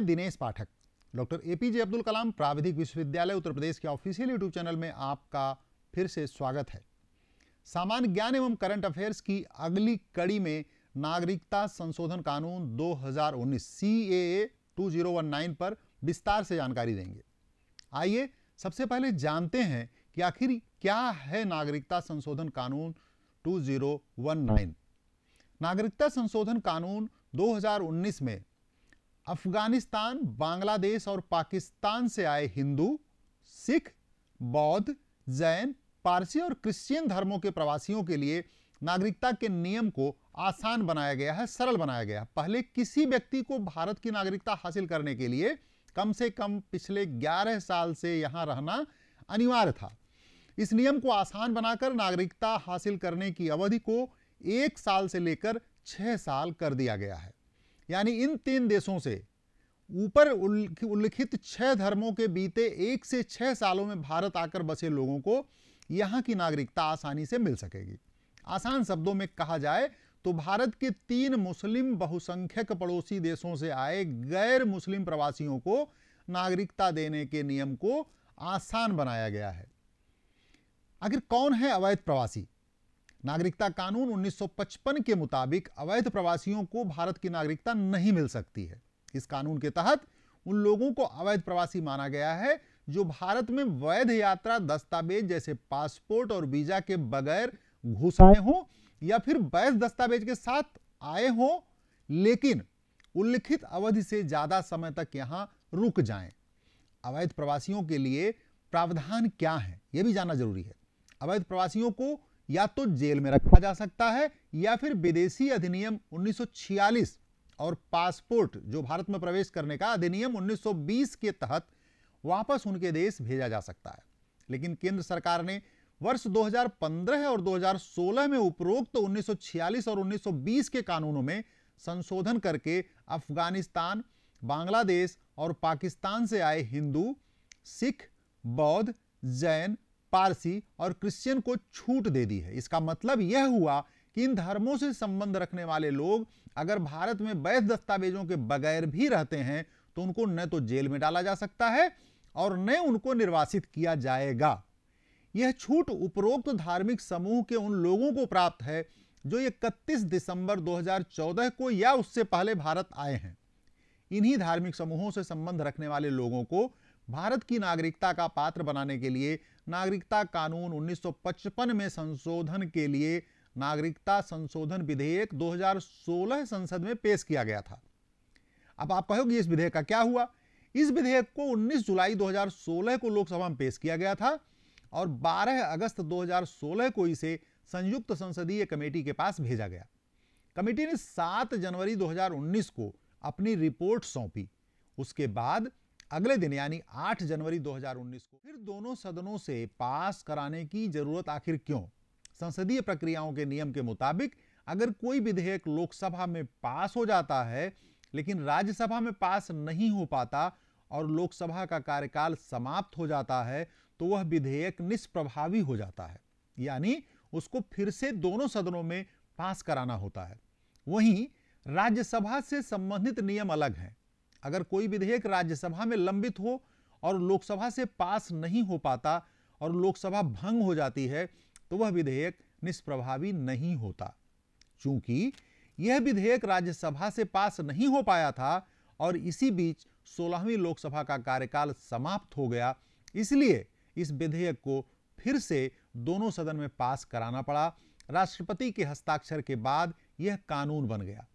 Dinesh Pathak. Doctor APJ Abdul Kalam, प्राविधिक विश्वविद्यालय, उत्तर प्रदेश के ऑफिशियल यूट्यूब चैनल में आपका फिर से स्वागत है। सामान्य ज्ञान एवं करंट अफेयर्स की अगली कड़ी में नागरिकता संशोधन कानून 2019 सीएए 2019 पर विस्तार से जानकारी देंगे। आइए सबसे पहले जानते हैं कि आखिर क्या है नागरिकता संशोधन कानून 2019 नागरिकता संशोधन कानून 2019 में अफ़गानिस्तान, बांग्लादेश और पाकिस्तान से आए हिंदू, सिख, बौद्ध, जैन, पारसी और क्रिश्चियन धर्मों के प्रवासियों के लिए नागरिकता के नियम को आसान बनाया गया है, सरल बनाया गया है। पहले किसी व्यक्ति को भारत की नागरिकता हासिल करने के लिए कम से कम पिछले 11 साल से यहाँ रहना अनिवार्य था। इस नियम को आसान बनाकर नागरिकता हासिल करने की अवधि को एक साल से लेकर छह साल कर दिया गया है। यानी इन तीन देशों से, ऊपर उल्लिखित छह धर्मों के बीते एक से छह सालों में भारत आकर बसे लोगों को यहाँ की नागरिकता आसानी से मिल सकेगी। आसान शब्दों में कहा जाए तो भारत के तीन मुस्लिम बहुसंख्यक पड़ोसी देशों से आए गैर मुस्लिम प्रवासियों को नागरिकता देने के नियम को आसान बनाया गया है। आखिर कौन है अवैध प्रवासी? नागरिकता कानून 1955 के मुताबिक अवैध प्रवासियों को भारत की नागरिकता नहीं मिल सकती है इस कानून के तहत उन लोगों को अवैध प्रवासी माना गया है, जो भारत में वैध यात्रा, दस्तावेज़ जैसे पासपोर्ट और वीज़ा के बगैर घुस आए हों या फिर वैध दस्तावेज़ के साथ आए हों, लेकिन उल्लिखित अवधि से ज़्यादा समय तक यहाँ रुक जाएँ। अवैध प्रवासियों के लिए प्रावधान क्या है, यह भी जानना ज़रूरी है अवैध प्रवासियों को या तो जेल में रखा जा सकता है या फिर विदेशी अधिनियम 1946 और पासपोर्ट जो भारत में प्रवेश करने का अधिनियम 1920 के तहत वापस उनके देश भेजा जा सकता है। लेकिन केंद्र सरकार ने वर्ष 2015 और 2016 में उपरोक्त तो 1946 और 1920 के कानूनों में संशोधन करके अफ़गानिस्तान, बांग्लादेश और पाकिस्तान से आए हिंदू, सिख, बौद्ध, जैन पारसी और क्रिश्चियन को छूट दे दी है। इसका मतलब यह हुआ कि इन धर्मों से संबंध रखने वाले लोग अगर भारत में वैध दस्तावेजों के बगैर भी रहते हैं तो उनको न तो जेल में डाला जा सकता है और न उनको निर्वासित किया जाएगा। यह छूट उपरोक्त धार्मिक समूह के उन लोगों को प्राप्त है, जो 31 दिसंबर 2014 को या उससे पहले भारत आए हैं। इन्हीं धार्मिक समूहों से संबंध रखने वाले लोगों को भारत की नागरिकता का पात्र बनाने के लिए नागरिकता कानून 1955 में संशोधन के लिए नागरिकता संशोधन विधेयक 2016 संसद में पेश किया गया था। अब आप कहोगे इस विधेयक का क्या हुआ? इस विधेयक को 19 जुलाई 2016 को लोकसभा में पेश किया गया था और 12 अगस्त 2016 को इसे संयुक्त संसदीय कमेटी के पास भेजा गया। कमेटी ने 7 जनवरी 2019 को अपनी रिपोर्ट सौंपी। उसके बाद अगले दिन, यानी 8 जनवरी 2019 को, फिर दोनों सदनों से पास कराने की ज़रूरत आखिर क्यों? संसदीय प्रक्रियाओं के नियम के मुताबिक, अगर कोई विधेयक लोकसभा में पास हो जाता है, लेकिन राज्यसभा में पास नहीं हो पाता और लोकसभा का कार्यकाल समाप्त हो जाता है तो वह विधेयक निष्प्रभावी हो जाता है। यानी उसको फिर से दोनों सदनों में पास कराना होता है। वहीं राज्यसभा से संबंधित नियम अलग हैं। अगर कोई विधेयक राज्यसभा में लंबित हो और लोकसभा से पास नहीं हो पाता और लोकसभा भंग हो जाती है तो वह विधेयक निष्प्रभावी नहीं होता। चूँकि यह विधेयक राज्यसभा से पास नहीं हो पाया था और इसी बीच सोलहवीं लोकसभा का कार्यकाल समाप्त हो गया, इसलिए इस विधेयक को फिर से दोनों सदन में पास कराना पड़ा। राष्ट्रपति के हस्ताक्षर के बाद यह कानून बन गया।